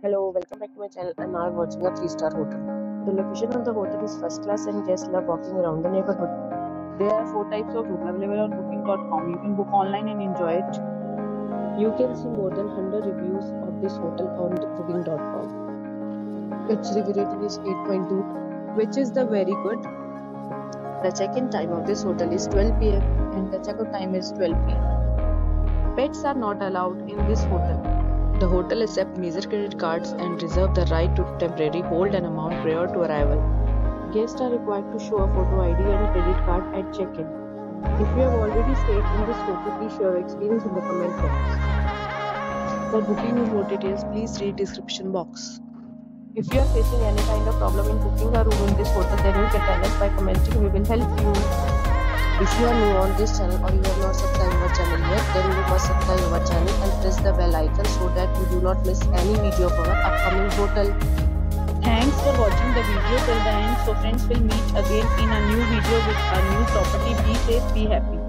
Hello, welcome back to my channel and now watching a 3-star hotel. The location of the hotel is first class and guests love walking around the neighborhood. There are four types of rooms available on booking.com. You can book online and enjoy it. You can see more than 100 reviews of this hotel on booking.com. Its review rating is 8.2 which is the very good. The check-in time of this hotel is 12 pm and the check-out time is 12 pm. Pets are not allowed in this hotel. The hotel accepts major credit cards and reserve the right to temporarily hold an amount prior to arrival. Guests are required to show a photo ID and credit card at check-in. If you have already stayed in this hotel, please share your experience in the comment box. For booking or more details, please read description box. If you are facing any kind of problem in booking a room in this hotel, then you can tell us by commenting. We will help you. If you are new on this channel or you have not you must subscribe our channel and press the bell icon so that you do not miss any video of our upcoming hotel. Thanks for watching the video till the end. So friends will meet again in a new video with a new property. Be safe, be happy.